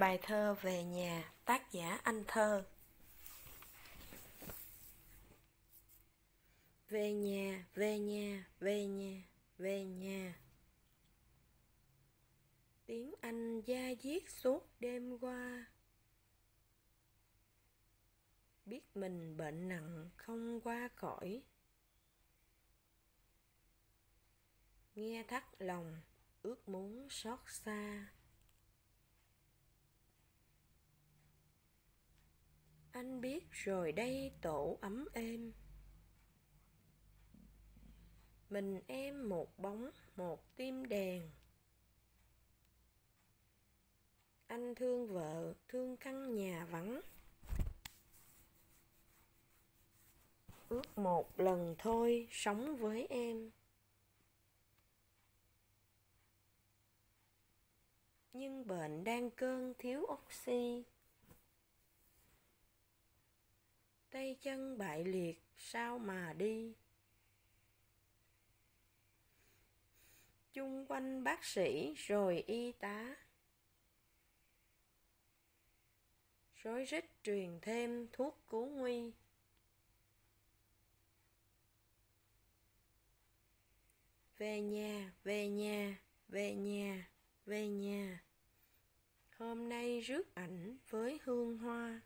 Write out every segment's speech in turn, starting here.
Bài thơ về nhà, tác giả Anh Thơ. Về nhà, về nhà, về nhà, về nhà. Tiếng Anh da diết suốt đêm qua. Biết mình bệnh nặng không qua khỏi. Nghe thắt lòng, ước muốn xót xa. Anh biết rồi đây tổ ấm êm. Mình em một bóng, một tim đèn. Anh thương vợ, thương căn nhà vắng. Ước một lần thôi sống với em. Nhưng bệnh đang cơn thiếu oxy. Tay chân bại liệt, sao mà đi? Chung quanh bác sĩ, rồi y tá. Rối rít truyền thêm thuốc cứu nguy. Về nhà về nhà về nhà về nhà. Hôm nay rước ảnh với hương hoa.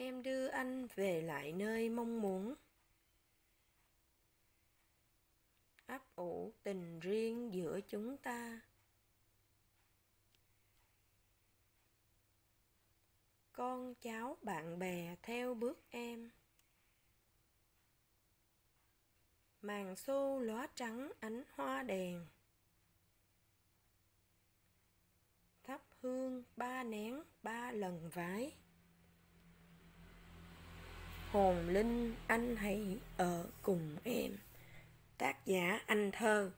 Em đưa anh về lại nơi mong muốn. Ấp ủ tình riêng giữa chúng ta. Con cháu bạn bè theo bước em. Màn xô lóa trắng ánh hoa đèn. Thắp hương ba nén ba lần vái hồn linh anh hãy ở cùng em. Tác giả anh thơ.